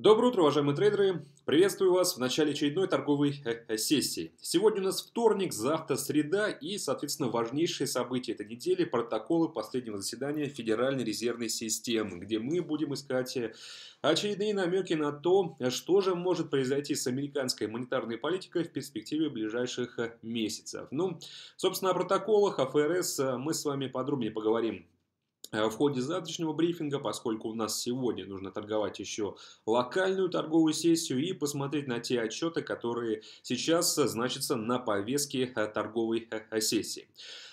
Доброе утро, уважаемые трейдеры! Приветствую вас в начале очередной торговой э, э, сессии. Сегодня у нас вторник, завтра среда и, соответственно, важнейшие события этой недели – протоколы последнего заседания Федеральной резервной системы, где мы будем искать э, очередные намеки на то, что же может произойти с американской монетарной политикой в перспективе ближайших месяцев. Ну, собственно, о протоколах, о ФРС мы с вами подробнее поговорим в ходе завтрашнего брифинга, поскольку у нас сегодня нужно торговать еще локальную торговую сессию и посмотреть на те отчеты, которые сейчас значатся на повестке э, торговой э, сессии.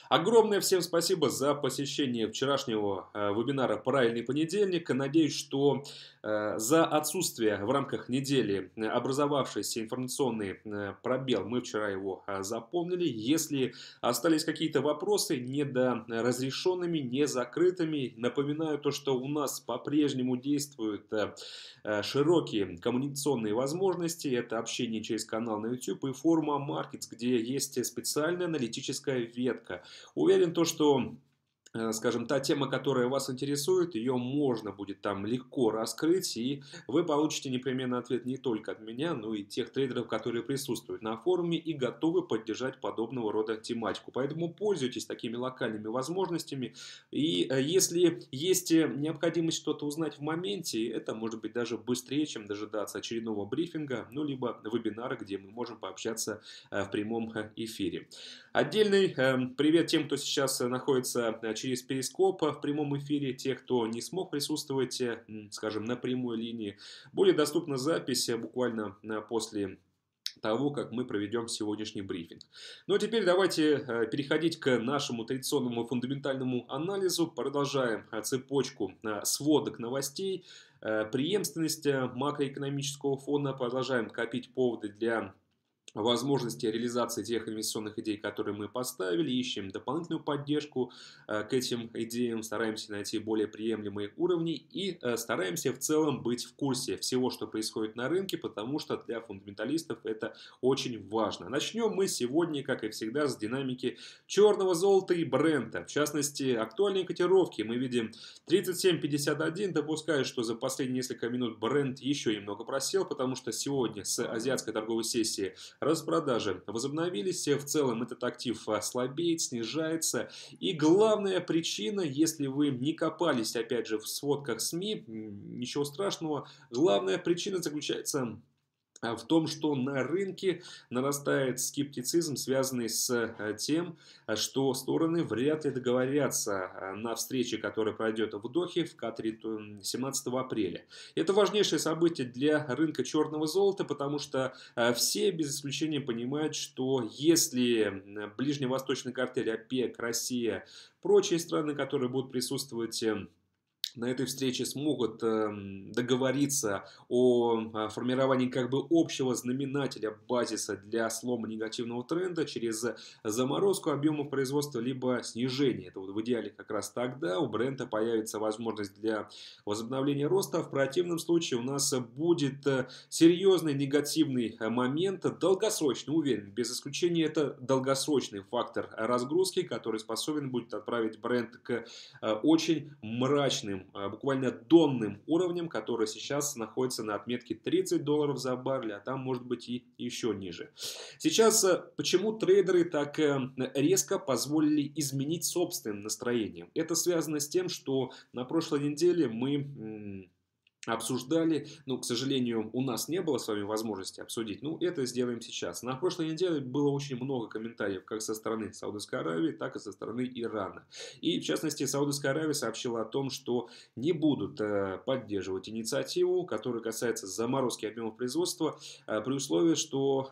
Огромное всем спасибо за посещение вчерашнего вебинара «Правильный понедельник». Надеюсь, что Э, за отсутствие в рамках недели э, образовавшийся информационный э, пробел, мы вчера его запомнили. Если остались какие-то вопросы недоразрешенными, не закрытыми, напоминаю то, что у нас по-прежнему действуют широкие коммуникационные возможности. Это общение через канал на YouTube и форума Markets, где есть специальная аналитическая ветка. Уверен то, что скажем, та тема, которая вас интересует, ее можно будет там легко раскрыть, и вы получите непременно ответ не только от меня, но и тех трейдеров, которые присутствуют на форуме и готовы поддержать подобного рода тематику. Поэтому пользуйтесь такими локальными возможностями, и э, если есть э, необходимость что-то узнать в моменте, это может быть даже быстрее, чем дожидаться очередного брифинга, ну, либо вебинара, где мы можем пообщаться в прямом эфире. Отдельный привет тем, кто сейчас находится через Перископ в прямом эфире. Те, кто не смог присутствовать, э, скажем, на прямой линии, будет доступна запись э, буквально э, после того, как мы проведем сегодняшний брифинг. Ну а теперь давайте переходить к нашему традиционному фундаментальному анализу. Продолжаем цепочку сводок новостей, преемственность макроэкономического фона. Продолжаем копить поводы для возможности реализации тех инвестиционных идей, которые мы поставили, ищем дополнительную поддержку э, к этим идеям, стараемся найти более приемлемые уровни и э, стараемся в целом быть в курсе всего, что происходит на рынке, потому что для фундаменталистов это очень важно. Начнем мы сегодня, как и всегда, с динамики черного золота и бренда. В частности, актуальные котировки мы видим 37.51, допускаю, что за последние несколько минут бренд еще немного просел, потому что сегодня с азиатской торговой сессии Распродажи возобновились, в целом этот актив слабеет, снижается. И главная причина, если вы не копались, опять же, в сводках СМИ, ничего страшного, главная причина заключается а, в том, что на рынке нарастает скептицизм, связанный с э, тем, а, что стороны вряд ли договорятся а, на встрече, которая пройдет в Дохе в Катаре 17 апреля. Это важнейшее событие для рынка черного золота, потому что все без исключения понимают, что если ближневосточный картель ОПЕК, Россия, прочие страны, которые будут присутствовать эм, на этой встрече смогут эм, договориться о а, формировании как бы общего знаменателя базиса для слома негативного тренда через заморозку объемов производства либо снижение. Это вот в идеале как раз тогда у бренда появится возможность для возобновления роста. В противном случае у нас будет э, серьезный негативный э, момент, долгосрочный, уверен, без исключения это долгосрочный фактор разгрузки, который способен будет отправить бренд к э, очень мрачным а, буквально донным уровнем, который сейчас находится на отметке 30 долларов за баррель, а там может быть и еще ниже. Сейчас э, почему трейдеры так э, резко позволили изменить собственным настроением? Это связано с тем, что на прошлой неделе мы обсуждали, ну, к сожалению, у нас не было с вами возможности обсудить, ну, это сделаем сейчас. На прошлой неделе было очень много комментариев как со стороны Саудовской Аравии, так и со стороны Ирана. И, в частности, Саудовская Аравия сообщила о том, что не будут э, поддерживать инициативу, которая касается заморозки объемов производства, э, при условии, что...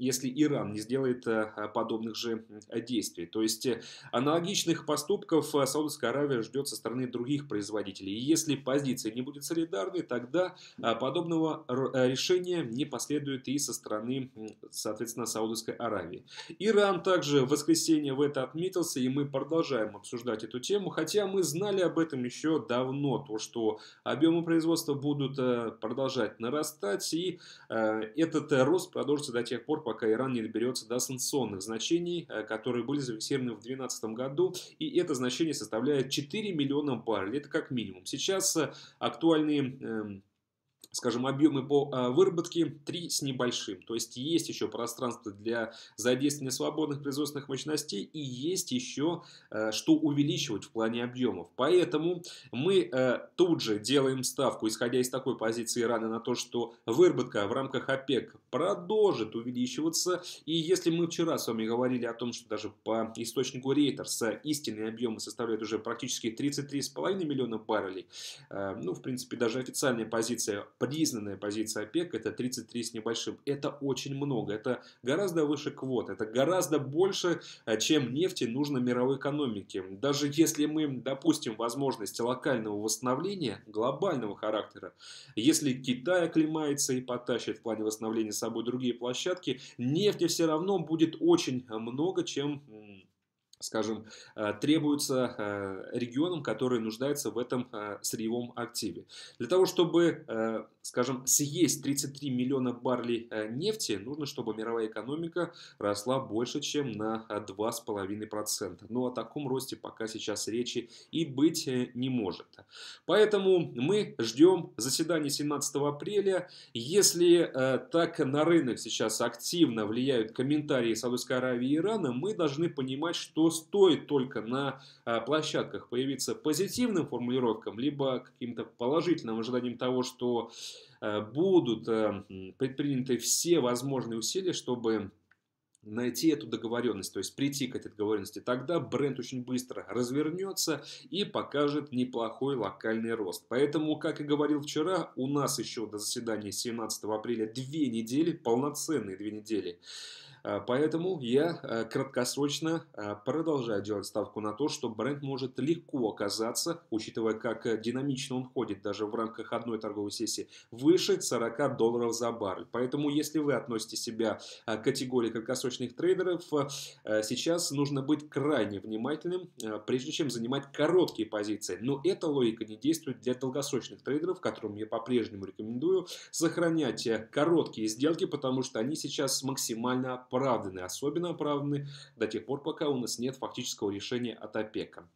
Если Иран не сделает э, подобных же действий. То есть э, аналогичных поступков э, Саудовская Аравия ждет со стороны других производителей. И если позиция не будет солидарной, тогда подобного решения не последует и со стороны, соответственно, Саудовской Аравии. Иран также в воскресенье в это отметился, и мы продолжаем обсуждать эту тему, хотя мы знали об этом еще давно, то, что объемы производства будут продолжать нарастать, и этот рост продолжится до тех пор, пока Иран не доберется до санкционных значений, э, которые были зафиксированы в 2012 году, и это значение составляет 4 миллиона баррелей, это как минимум. Сейчас э, актуальные эм, скажем, объемы по а, выработке 3 с небольшим. То есть есть еще пространство для задействования свободных производственных мощностей и есть еще а, что увеличивать в плане объемов. Поэтому мы а, тут же делаем ставку, исходя из такой позиции Ирана, на то, что выработка в рамках ОПЕК продолжит увеличиваться. И если мы вчера с вами говорили о том, что даже по источнику Reuters истинные объемы составляют уже практически 33,5 миллиона баррелей, ну, в принципе, даже официальная позиция признанная позиция ОПЕК это 33 с небольшим. Это очень много. Это гораздо выше квот. Это гораздо больше, э, чем нефти нужно мировой экономике. Даже если мы допустим возможность локального восстановления глобального характера, если Китай оклемается и потащит в плане восстановления с собой другие площадки, нефти все равно будет очень много, чем скажем, э, требуется э, регионам, которые нуждаются в этом э, сырьевом активе. Для того, чтобы, скажем, съесть 33 миллиона баррелей нефти, нужно, чтобы мировая экономика росла больше, чем на 2,5%. Но о таком росте пока сейчас речи и быть не может. Поэтому мы ждем заседания 17 апреля. Если так на рынок сейчас активно влияют комментарии Саудовской Аравии и Ирана, мы должны понимать, что стоит только на а, площадках появиться позитивным формулировкам, либо каким-то положительным ожиданием того, что а, будут а, предприняты все возможные усилия, чтобы найти эту договоренность, то есть прийти к этой договоренности, тогда бренд очень быстро развернется и покажет неплохой локальный рост. Поэтому, как и говорил вчера, у нас еще до заседания 17 апреля две недели, полноценные две недели, поэтому я э, краткосрочно э, продолжаю делать ставку на то, что бренд может легко оказаться, учитывая, как динамично он ходит даже в рамках одной торговой сессии, выше 40 долларов за баррель. Поэтому, если вы относите себя к категории краткосрочных трейдеров, сейчас нужно быть крайне внимательным, прежде чем занимать короткие позиции. Но эта логика не действует для долгосрочных трейдеров, которым я по-прежнему рекомендую сохранять короткие сделки, потому что они сейчас максимально оправданы, особенно оправданы до тех пор, пока у нас нет фактического решения от ОПЕКа.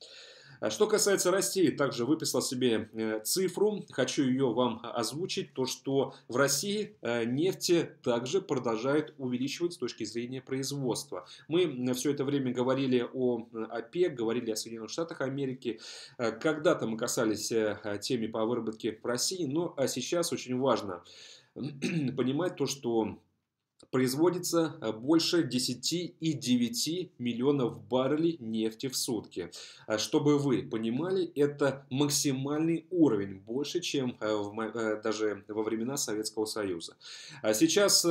А что касается России, также выписал себе э, цифру, хочу ее вам озвучить, то что в России э, нефти также продолжает увеличивать с точки зрения производства. Мы все это время говорили о э, ОПЕК, говорили о Соединенных Штатах Америки, когда-то мы касались темы по выработке в России, но а сейчас очень важно понимать то, что производится э, больше 10,9 миллионов баррелей нефти в сутки. А чтобы вы понимали, это максимальный уровень, больше, чем э, в, э, даже во времена Советского Союза. А сейчас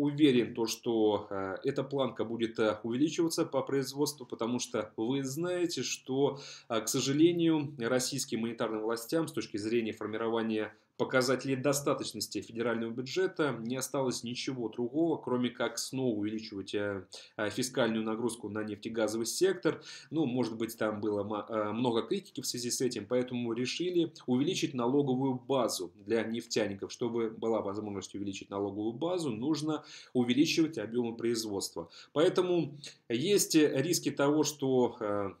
уверен, то, что эта планка будет увеличиваться по производству, потому что вы знаете, что, к сожалению, российским монетарным властям с точки зрения формирования показателей достаточности федерального бюджета не осталось ничего другого, кроме как снова увеличивать э, э, фискальную нагрузку на нефтегазовый сектор. Ну, может быть, там было э, много критики в связи с этим, поэтому решили увеличить налоговую базу для нефтяников. Чтобы была возможность увеличить налоговую базу, нужно увеличивать объемы производства. Поэтому есть риски того, что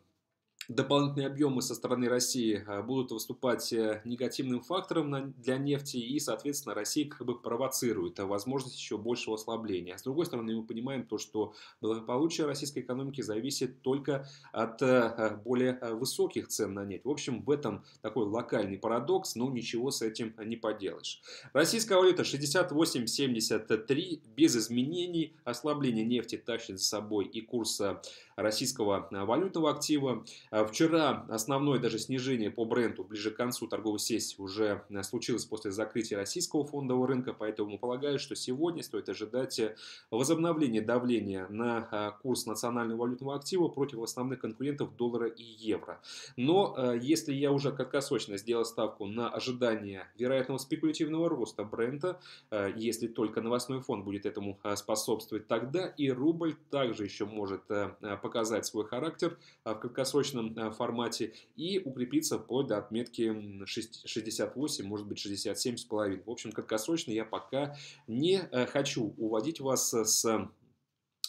дополнительные объемы со стороны России а, будут выступать э, негативным фактором для нефти, и, соответственно, Россия как бы провоцирует возможность еще большего ослабления. С другой стороны, мы понимаем то, что благополучие российской экономики зависит только от э, более э, высоких цен на нефть. В общем, в этом такой локальный парадокс, но ничего с этим не поделаешь. Российская валюта 68.73 без изменений. Ослабление нефти тащит за собой и курса российского валютного актива. А вчера основное даже снижение по бренду ближе к концу торговой сессии уже э, случилось после закрытия российского фондового рынка, поэтому полагаю, что сегодня стоит ожидать э, возобновления давления на э, курс национального валютного актива против основных конкурентов доллара и евро. Но если я уже краткосрочно сделал ставку на ожидание вероятного спекулятивного роста бренда, если только новостной фонд будет этому способствовать, тогда и рубль также еще может показать свой характер в краткосрочном Э, формате и укрепиться вплоть до отметки 68, может быть 67,5. В общем, краткосрочно я пока не э, хочу уводить вас с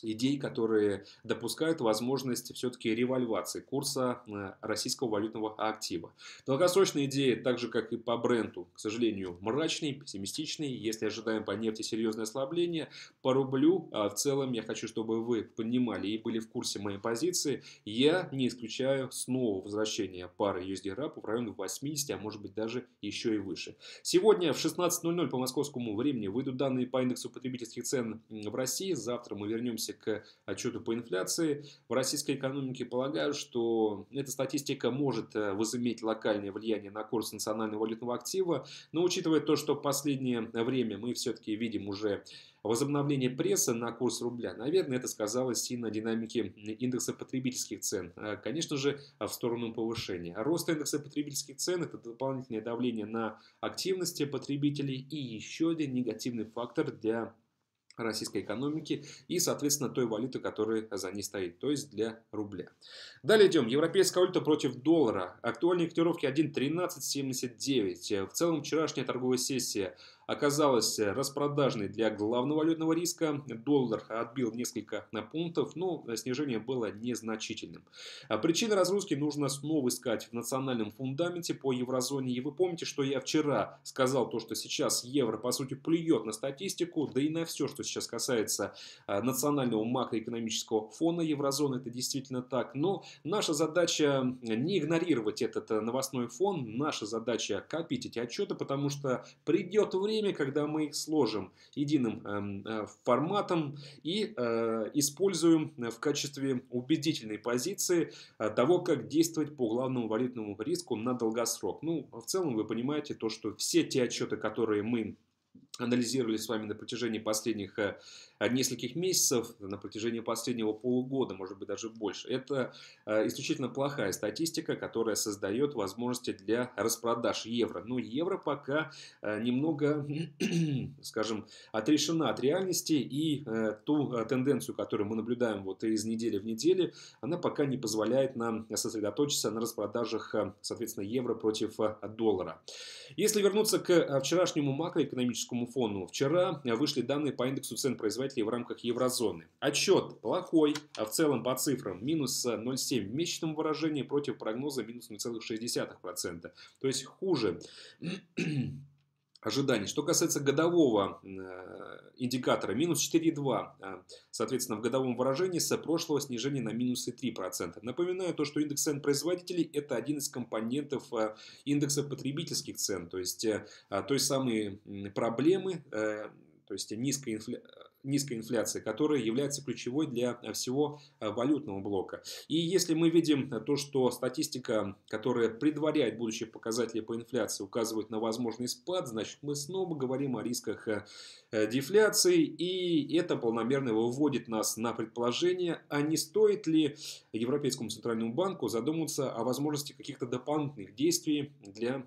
идей, которые допускают возможность все-таки револьвации курса э, российского валютного актива. Долгосрочные идеи, так же как и по бренду, к сожалению, мрачные, пессимистичные. Если ожидаем по нефти серьезное ослабление, по рублю а в целом я хочу, чтобы вы понимали и были в курсе моей позиции. Я не исключаю снова возвращения пары USD RAP в районе 80, а может быть даже еще и выше. Сегодня в 16.00 по московскому времени выйдут данные по индексу потребительских цен в России. Завтра мы вернемся вернемся к отчету по инфляции. В российской экономике полагаю, что эта статистика может э, возыметь локальное влияние на курс национального валютного актива, но учитывая то, что в последнее время мы все-таки видим уже возобновление пресса на курс рубля, наверное, это сказалось и на динамике индекса потребительских цен. А, конечно же, в сторону повышения. Рост индекса потребительских цен – это дополнительное давление на активности потребителей и еще один негативный фактор для российской экономики и, соответственно, той валюты, которая за ней стоит, то есть для рубля. Далее идем. Европейская валюта против доллара. Актуальные котировки 1.1379. В целом вчерашняя торговая сессия оказалась распродажной для главного валютного риска. Доллар отбил несколько пунктов, но снижение было незначительным. А причины разгрузки нужно снова искать в национальном фундаменте по еврозоне. И вы помните, что я вчера сказал то, что сейчас евро по сути плюет на статистику, да и на все, что сейчас касается а, национального макроэкономического фона еврозоны. Это действительно так. Но наша задача не игнорировать этот новостной фон. Наша задача копить эти отчеты, потому что придет время, время, когда мы их сложим единым эм, э, форматом и э, используем в качестве убедительной позиции э, того, как действовать по главному валютному риску на долгосрок. Ну, в целом вы понимаете то, что все те отчеты, которые мы анализировали с вами на протяжении последних э, нескольких месяцев, на протяжении последнего полугода, может быть даже больше. Это э, исключительно плохая статистика, которая создает возможности для распродаж евро. Но евро пока э, немного, скажем, отрешена от реальности и ту тенденцию, которую мы наблюдаем вот из недели в неделю, она пока не позволяет нам сосредоточиться на распродажах, соответственно, евро против доллара. Если вернуться к вчерашнему макроэкономическому экономическому фону. Вчера вышли данные по индексу цен производителей в рамках еврозоны. Отчет плохой, а в целом по цифрам минус 0,7 в месячном выражении против прогноза минус 0,6%. То есть хуже ожиданий. Что касается годового э, индикатора, минус 4,2, э, соответственно, в годовом выражении с прошлого снижения на минус 3%. Напоминаю то, что индекс цен производителей – это один из компонентов э, индекса потребительских цен, то есть той самой проблемы, то есть низкая инфляция низкая инфляция, которая является ключевой для всего э, валютного блока. И если мы видим то, что статистика, которая предваряет будущие показатели по инфляции, указывает на возможный спад, значит мы снова говорим о рисках э, э, дефляции, и это полномерно выводит нас на предположение, а не стоит ли Европейскому центральному банку задуматься о возможности каких-то дополнительных действий для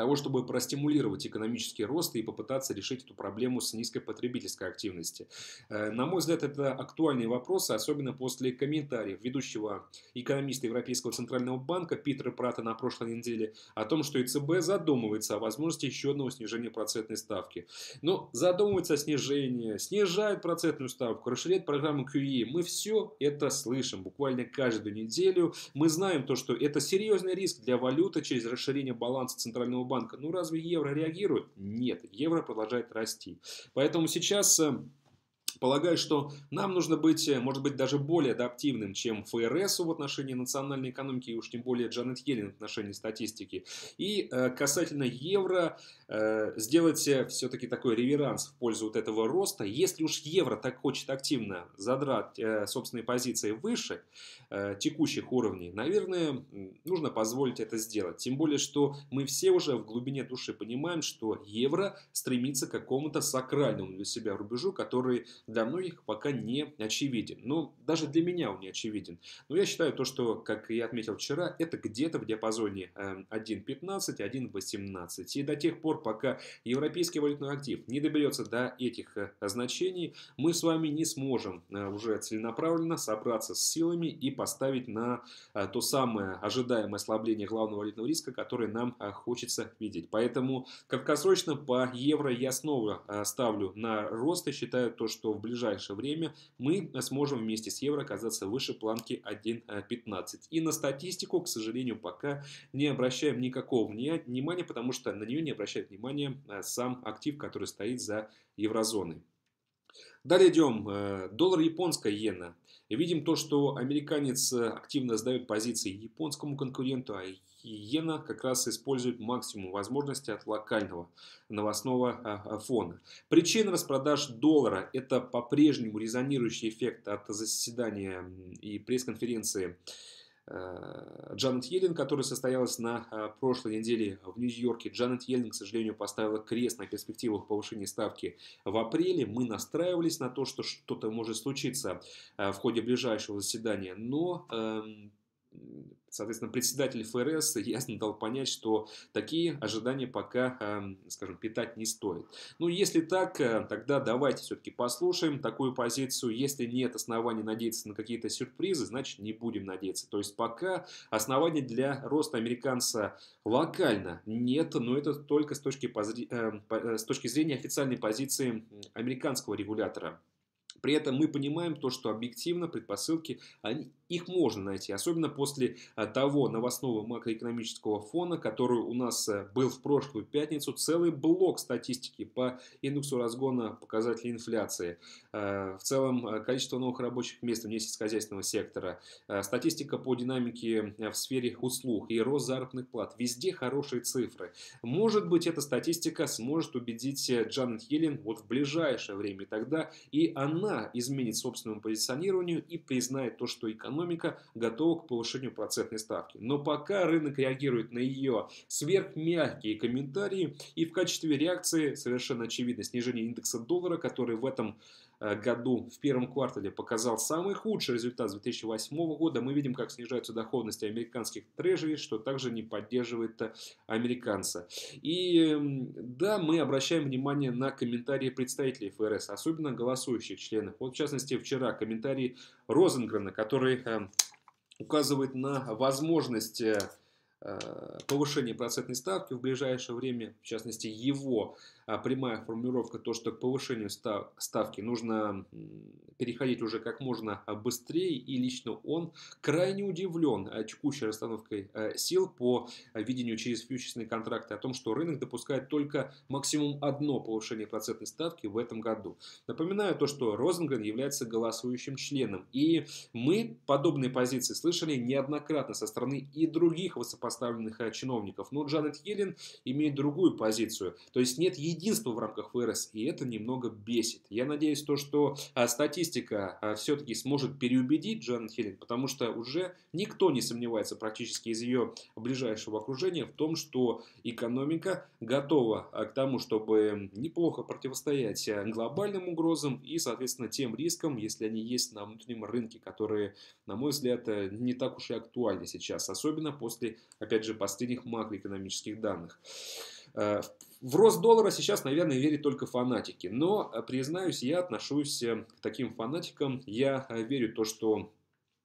того, чтобы простимулировать экономический рост и попытаться решить эту проблему с низкой потребительской активности. Э, на мой взгляд, это актуальные вопросы, особенно после комментариев ведущего экономиста Европейского центрального банка Питера Прата на прошлой неделе о том, что ЕЦБ задумывается о возможности еще одного снижения процентной ставки. Но задумывается о снижении, снижает процентную ставку, расширяет программу QE. Мы все это слышим буквально каждую неделю. Мы знаем то, что это серьезный риск для валюты через расширение баланса центрального банка. Ну разве евро реагирует? Нет, евро продолжает расти. Поэтому сейчас э, Полагаю, что нам нужно быть, э, может быть, даже более адаптивным, чем ФРС в отношении национальной экономики, и уж тем более Джанет Йеллен в отношении статистики. И э, касательно евро, э, сделать э, все-таки такой реверанс в пользу вот этого роста. Если уж евро так хочет активно задрать э, собственные позиции выше э, текущих уровней, наверное, нужно позволить это сделать. Тем более, что мы все уже в глубине души понимаем, что евро стремится к какому-то сакральному для себя рубежу, который для многих пока не очевиден. Но даже для меня он не очевиден. Но я считаю то, что, как я отметил вчера, это где-то в диапазоне 1.15, эм, 1.18. И до тех пор, пока европейский валютный актив не доберется до этих э, значений, мы с вами не сможем э, уже целенаправленно собраться с силами и поставить на э, то самое ожидаемое ослабление главного валютного риска, которое нам хочется видеть. Поэтому краткосрочно по евро я снова ставлю на рост и считаю то, что в ближайшее время мы сможем вместе с евро оказаться выше планки 1.15. И на статистику, к сожалению, пока не обращаем никакого внимания, потому что на нее не обращает внимания сам актив, который стоит за еврозоной. Далее идем. Э, доллар японская иена. Видим то, что американец э, активно сдает позиции японскому конкуренту, а иена как раз использует максимум возможностей от локального новостного а, а, фона. Причина распродаж доллара – это по-прежнему резонирующий эффект от заседания и пресс-конференции Джанет Йеллен, которая состоялась на э, прошлой неделе в Нью-Йорке. Джанет Йеллен, к сожалению, поставила крест на перспективах повышения ставки в апреле. Мы настраивались на то, что что-то может случиться э, в ходе ближайшего заседания, но эм, Соответственно, председатель ФРС ясно дал понять, что такие ожидания пока, эм, скажем, питать не стоит. Ну, если так, э, тогда давайте все-таки послушаем такую позицию. Если нет оснований надеяться на какие-то сюрпризы, значит не будем надеяться. То есть пока оснований для роста американца локально нет, но это только с точки, эм, э, с точки зрения официальной позиции американского регулятора. При этом мы понимаем то, что объективно предпосылки, они, их можно найти, особенно после а, того новостного макроэкономического фона, который у нас э, был в прошлую пятницу, целый блок статистики по индексу разгона показателей инфляции, э, в целом э, количество новых рабочих мест вне сельскохозяйственного сектора, статистика по динамике в сфере услуг и рост заработных плат. Везде хорошие цифры. Может быть, эта статистика сможет убедить Джанет Йеллен вот в ближайшее время, тогда и она она изменит собственному позиционированию и признает то, что экономика готова к повышению процентной ставки. Но пока рынок реагирует на ее сверхмягкие комментарии и в качестве реакции совершенно очевидно снижение индекса доллара, который в этом году в первом квартале показал самый худший результат с 2008 года. Мы видим, как снижаются доходности американских трежерей, что также не поддерживает э, американца. И да, мы обращаем внимание на комментарии представителей ФРС, особенно голосующих членов. Вот в частности вчера комментарий Розенгрена, который э, указывает на возможность повышения процентной ставки в ближайшее время, в частности его а прямая формулировка, то, что к повышению ставки нужно переходить уже как можно а, быстрее, и лично он крайне удивлен а, текущей расстановкой сил по видению через фьючерсные контракты о том, что рынок допускает только максимум одно повышение процентной ставки в этом году. Напоминаю то, что Розенгрен является голосующим членом, и мы подобные позиции слышали неоднократно со стороны и других высокопоставленных чиновников, но Джанет Йеллен имеет другую позицию, то есть нет единство в рамках ФРС, и это немного бесит. Я надеюсь, то, что а, статистика а, все-таки сможет переубедить Джанет Хелен, потому что уже никто не сомневается практически из ее ближайшего окружения в том, что экономика готова к тому, чтобы неплохо противостоять глобальным угрозам и, соответственно, тем рискам, если они есть на внутреннем рынке, которые, на мой взгляд, э, не так уж и актуальны сейчас, особенно после, опять же, последних макроэкономических данных. Э, в рост доллара сейчас, наверное, верят только фанатики. Но, э, признаюсь, я отношусь э, к таким фанатикам. Я верю в то, что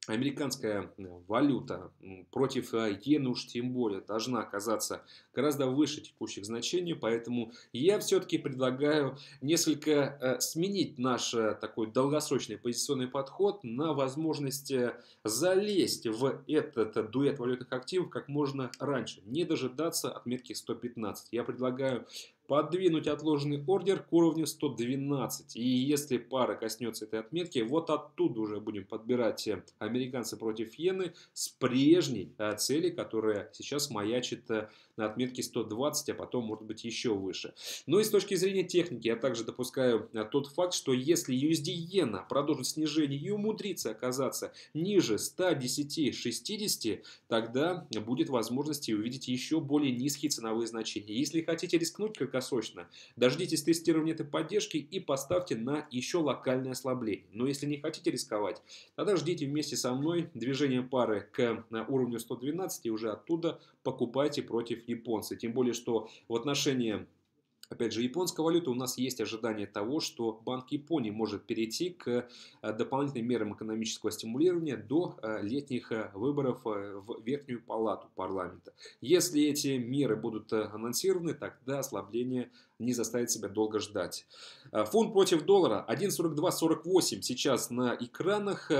американская э, валюта против э, иены уж тем более должна оказаться гораздо выше текущих значений, поэтому я все-таки предлагаю несколько э, сменить наш такой долгосрочный позиционный подход на возможность залезть в этот дуэт валютных активов как можно раньше, не дожидаться отметки 115. Я предлагаю подвинуть отложенный ордер к уровню 112. И если пара коснется этой отметки, вот оттуда уже будем подбирать э, американцы против иены с прежней э, цели, которая сейчас маячит э, на отметке 120, а потом может быть еще выше. Но и с точки зрения техники я также допускаю тот факт, что если USD иена продолжит снижение и умудрится оказаться ниже 110-60, тогда будет возможность увидеть еще более низкие ценовые значения. Если хотите рискнуть, как краткосрочно. Дождитесь тестирования этой поддержки и поставьте на еще локальное ослабление. Но если не хотите рисковать, тогда ждите вместе со мной движение пары к уровню 112 и уже оттуда покупайте против японца. Тем более, что в отношении Опять же, японская валюта, у нас есть ожидание того, что Банк Японии может перейти к э, дополнительным мерам экономического стимулирования до э, летних э, выборов в Верхнюю палату парламента. Если эти меры будут анонсированы, тогда ослабление не заставит себя долго ждать. Фунт против доллара 1.4248 сейчас на экранах.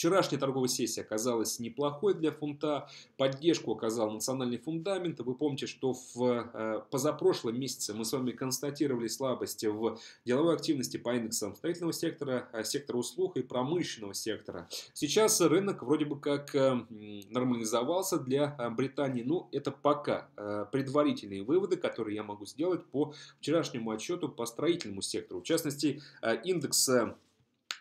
Вчерашняя торговая сессия оказалась неплохой для фунта. Поддержку оказал национальный фундамент. Вы помните, что в э, позапрошлом месяце мы с вами констатировали слабости в деловой активности по индексам строительного сектора, э, сектора услуг и промышленного сектора. Сейчас рынок вроде бы как э, нормализовался для Британии. Но это пока предварительные выводы, которые я могу сделать по вчерашнему отчету по строительному сектору. В частности, индекс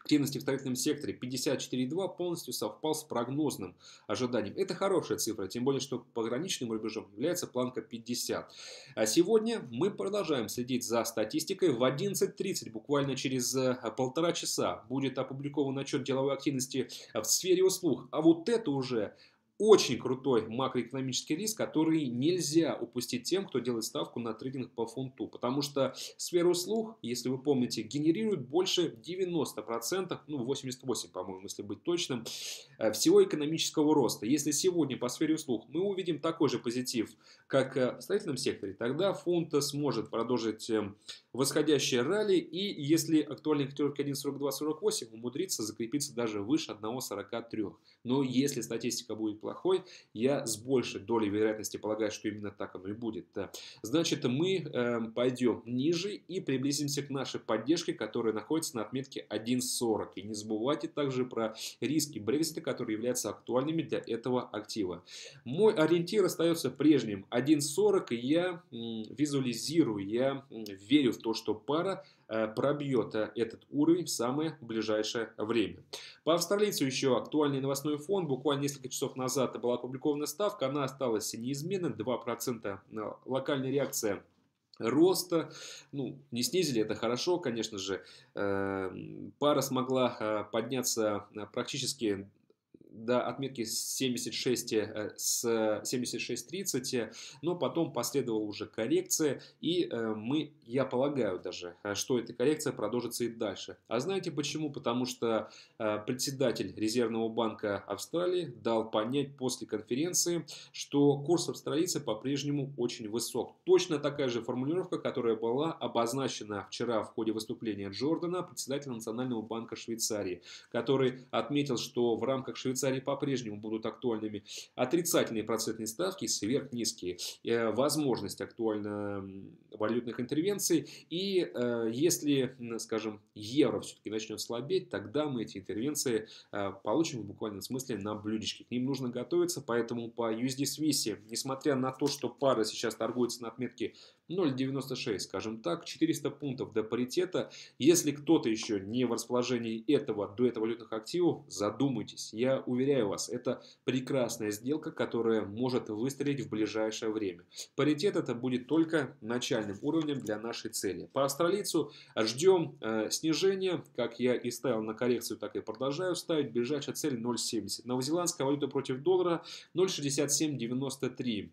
активности в строительном секторе 54,2 полностью совпал с прогнозным ожиданием. Это хорошая цифра, тем более, что пограничным рубежом является планка 50. А сегодня мы продолжаем следить за статистикой. В 11.30, буквально через э, полтора часа, будет опубликован отчет деловой активности в сфере услуг. А вот это уже очень крутой макроэкономический риск, который нельзя упустить тем, кто делает ставку на трейдинг по фунту. Потому что сфера услуг, если вы помните, генерирует больше 90%, ну 88, по-моему, если быть точным, э, всего экономического роста. Если сегодня по сфере услуг мы увидим такой же позитив, как э, в строительном секторе, тогда фунт сможет продолжить эм, восходящее ралли. И если актуальный котировки 1.4248 умудрится закрепиться даже выше 1.43. Но если статистика будет плохой, я с большей долей вероятности полагаю, что именно так оно и будет. Да. Значит, мы э, пойдем ниже и приблизимся к нашей поддержке, которая находится на отметке 1.40. И не забывайте также про риски Брексита, которые являются актуальными для этого актива. Мой ориентир остается прежним 1.40, и я визуализирую, я верю в то, что пара пробьет э, этот уровень в самое ближайшее время. По австралийцу еще актуальный новостной фон. Буквально несколько часов назад была опубликована ставка. Она осталась неизменной. 2% локальная реакция роста. Ну, не снизили, это хорошо, конечно же. Э, пара смогла подняться практически до отметки 76 э, с 76.30, но потом последовала уже коррекция, и э, мы, я полагаю даже, э, что эта коррекция продолжится и дальше. А знаете почему? Потому что председатель Резервного банка Австралии дал понять после конференции, что курс австралийца по-прежнему очень высок. Точно такая же формулировка, которая была обозначена вчера в ходе выступления Джордана, председателя Национального банка Швейцарии, который отметил, что в рамках Швейцарии Швейцарии по-прежнему будут актуальными отрицательные процентные ставки, сверхнизкие, э, возможность актуально валютных интервенций. И э, если, скажем, евро все-таки начнет слабеть, тогда мы эти интервенции э, получим в буквальном смысле на блюдечке. К ним нужно готовиться, поэтому по USD Swiss, несмотря на то, что пара сейчас торгуется на отметке 0,96, скажем так, 400 пунктов до паритета. Если кто-то еще не в расположении этого дуэта валютных активов, задумайтесь. Я уверяю вас, это прекрасная сделка, которая может выстрелить в ближайшее время. Паритет это будет только начальным уровнем для нашей цели. По австралийцу ждем э, снижения, как я и ставил на коррекцию, так и продолжаю ставить. Ближайшая цель 0,70. Новозеландская валюта против доллара 0,6793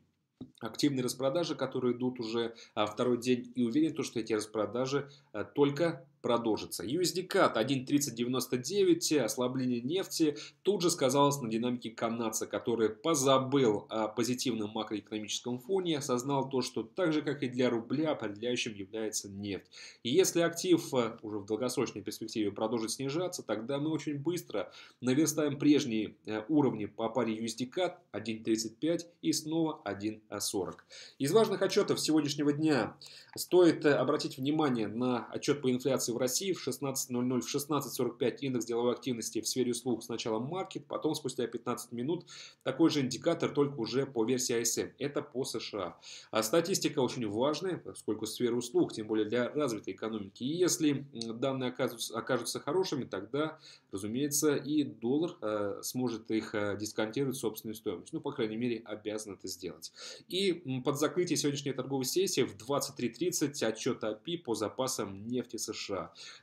активные распродажи, которые идут уже а, второй день, и уверен, то, что эти распродажи а, только продолжится. USD CAD 1.3099, ослабление нефти, тут же сказалось на динамике канадца, который позабыл о позитивном макроэкономическом фоне, осознал то, что так же, как и для рубля, определяющим является нефть. И если актив э, уже в долгосрочной перспективе продолжит снижаться, тогда мы очень быстро наверстаем прежние э, уровни по паре USD CAD 1.35 и снова 1.40. Из важных отчетов сегодняшнего дня стоит э, обратить внимание на отчет по инфляции в России в 16.00, в 16.45 индекс деловой активности в сфере услуг сначала маркет, потом спустя 15 минут такой же индикатор, только уже по версии ISM. Это по США. А статистика очень важная, поскольку сфера услуг, тем более для развитой экономики. И если данные окажутся, окажутся хорошими, тогда, разумеется, и доллар э, сможет их э, дисконтировать собственную стоимость. Ну, по крайней мере, обязан это сделать. И под закрытие сегодняшней торговой сессии в 23.30 отчет АПИ по запасам нефти США.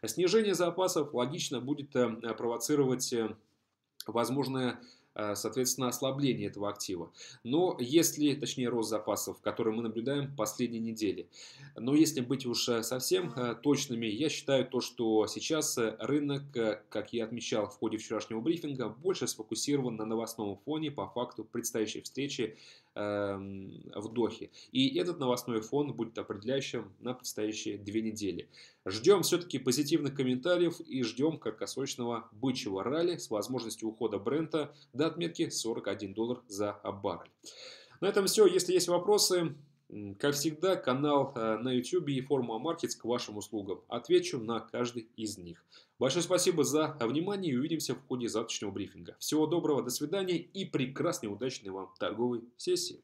Снижение запасов логично будет э, провоцировать э, возможное Э, соответственно, ослабление этого актива. Но если, точнее, рост запасов, который мы наблюдаем последние недели. Но если быть уж совсем точными, я считаю то, что сейчас рынок, как я отмечал в ходе вчерашнего брифинга, больше сфокусирован на новостном фоне по факту предстоящей встречи в Дохе. И этот новостной фон будет определяющим на предстоящие две недели. Ждем все-таки позитивных комментариев и ждем краткосрочного бычьего ралли с возможностью ухода бренда до отметки 41 доллар за баррель. На этом все. Если есть вопросы, как всегда, канал э, на YouTube и формула Markets к вашим услугам. Отвечу на каждый из них. Большое спасибо за внимание и увидимся в ходе завтрашнего брифинга. Всего доброго, до свидания и прекрасной удачной вам торговой сессии.